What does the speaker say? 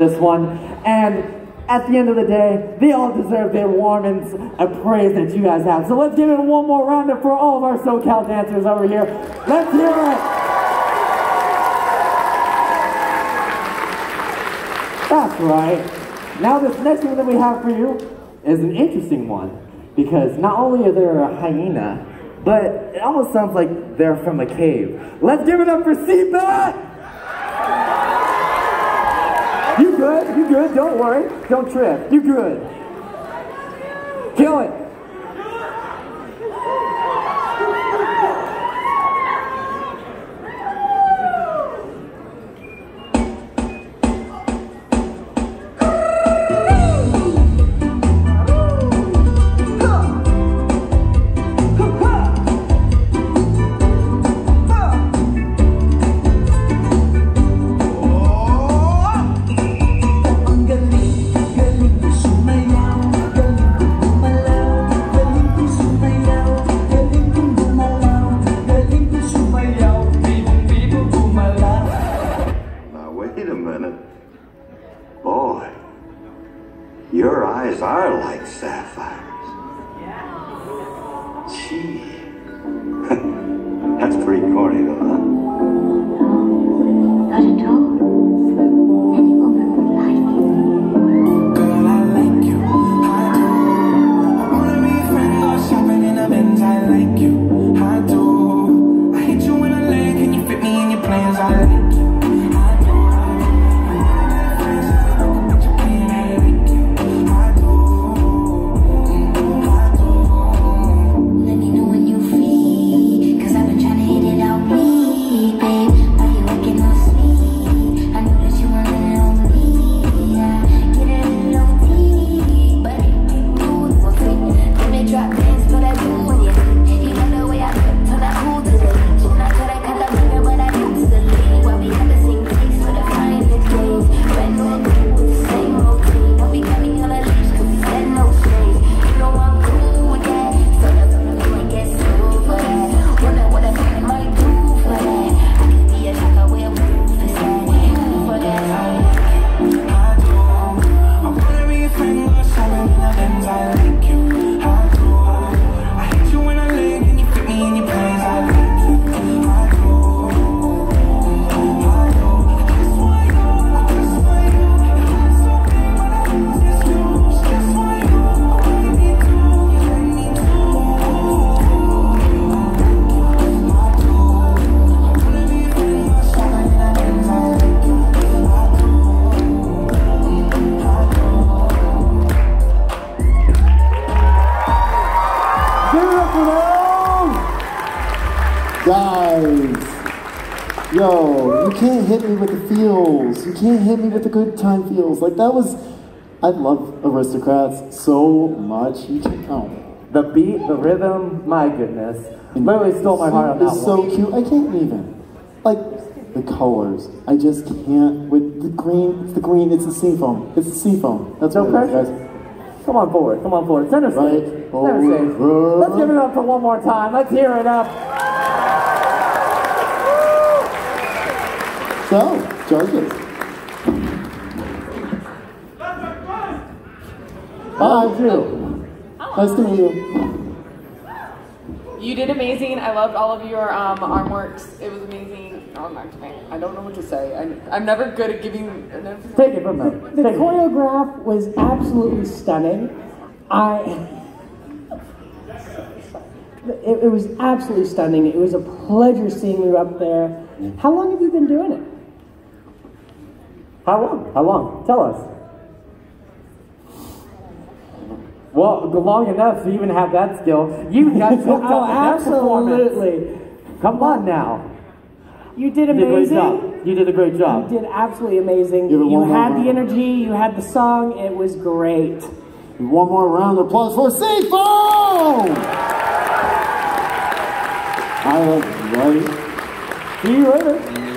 this one. And at the end of the day, they all deserve their warm and praise that you guys have. So let's give it one more round for all of our SoCal dancers over here. Let's hear it. That's right. Now this next one that we have for you is an interesting one because not only are they a hyena, but it almost sounds like they're from a cave. Let's give it up for Sibat! You good? You good? Don't worry. Don't trip. You good. Kill it. eyes are like sapphires. Yeah. Gee. That's pretty corny, though, huh? Can't hit me with the feels. You can't hit me with the good time feels. Like that was, I love Aristocrats so much. You can't, oh. The beat, the rhythm, my goodness. And Literally stole my heart on that It's so cute. I can't even. Like, the colors. I just can't. With the green, it's the green, it's the sea foam. It's the sea foam. That's no what pressure. guys. Come on forward, come on forward. Center stage. Right. Center stage. Let's give it up for one more time. Let's hear it up. So, judges. Hi, Drew. Nice to meet you. You did amazing. I loved all of your um, arm works. It was amazing. Oh, I don't know what to say. I'm, I'm never good at giving. Take it from them. The, the choreograph was absolutely stunning. I. It, it was absolutely stunning. It was a pleasure seeing you up there. How long have you been doing it? How long? How long? Tell us. Well, long enough to even have that skill. You got hooked oh, up absolutely. Come on now. You did amazing. You did a great job. You did absolutely amazing. You had the energy, you had the song, it was great. One more round of applause for Seafoam! I love you, right? See you later.